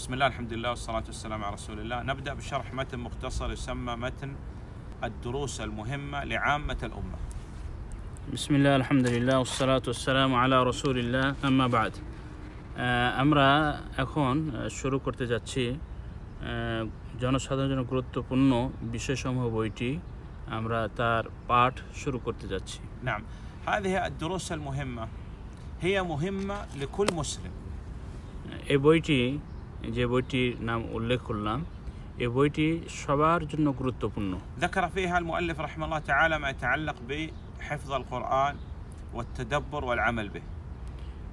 بسم الله الحمد لله والصلاة والسلام على رسول الله نبدأ بشرح متن مختصر يسمى متن الدروس المهمة لعامة الأمة বিসমিল্লাহ আলহামদুলিল্লাহ ওসালাত ওসালাম আলা রসুলিল্লাহ আম্মা বাদ আহ, আমরা এখন আহ, শুরু করতে যাচ্ছি আহ, জনসাধারণের জন্য গুরুত্বপূর্ণ বিষয়সমূহ বইটি আমরা তার পাঠ শুরু করতে যাচ্ছি نعم هذه الدروس المهمة هي مهمة لكل مسلم এই বইটি যে বইটির নাম উল্লেখ করলাম এই বইটি সবার জন্য গুরুত্বপূর্ণ ذكر فيها المؤلف رحمه الله تعالى ما يتعلق بحفظ القرآن والتدبر والعمل به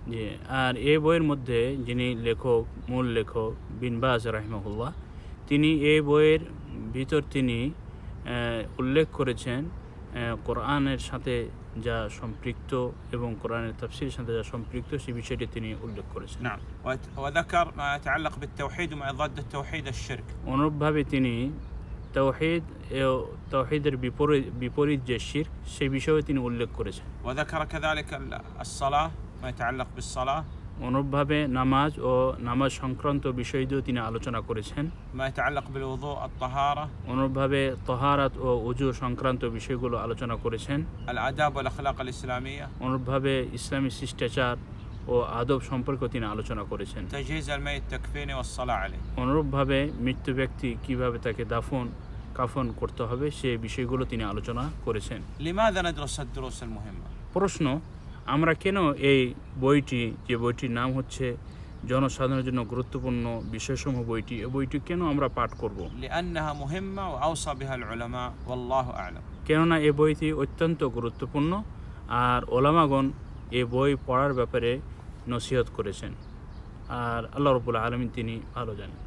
যে আর এই বইয়ের মধ্যে যিনি লেখক মূল লেখক বিনবাজ রাহিমাহুল্লাহ তিনি এই বইয়ের ভিতর তিনি আহ, উল্লেখ করেছেন আহ, কোরআনের সাথে যা সম্পৃক্ত এবং কোরআনের তাফসিরের সাথে যা সম্পৃক্ত সেই বিষয়টি তিনি উল্লেখ করেছেন نعم وت- وذكر ما يتعلق بالتوحيد وما ضد التوحيد الشرك অনুরূপভাবে তিনি তৌহিদ ও তৌহিদের বিপরীত বিপরীত যে শির সেই বিষয়েও তিনি উল্লেখ করেছেন وذكر كذلك ال- الصلاة ما يتعلق بالصلاة অনুপভাবে নামাজ ও নামাজ সংক্রান্ত বিষয় দিয়েও তিনি আলোচনা করেছেন। অনুপভাবে তহারাত ও উজু সংক্রান্ত বিষয়গুলো আলোচনা করেছেন। অনুপভাবে ইসলামী শিষ্টাচার ও আদব সম্পর্কে তিনি আলোচনা করেছেন। অনুরূপভাবে মৃত্যু ব্যক্তি কীভাবে তাকে দাফন কাফন করতে হবে সে বিষয়গুলো তিনি আলোচনা করেছেন। প্রশ্ন আমরা কেন এই বইটি যে বইটির নাম হচ্ছে জনসাধারণের জন্য গুরুত্বপূর্ণ বিষয়সমূহ বইটি এই বইটি কেন আমরা পাঠ করব? কেননা এই বইটি অত্যন্ত গুরুত্বপূর্ণ আর ওলামাগণ এই বই পড়ার ব্যাপারে নসিহত করেছেন। আর আল্লাহ রবুল্লা আলমী তিনি ভালো জানেন।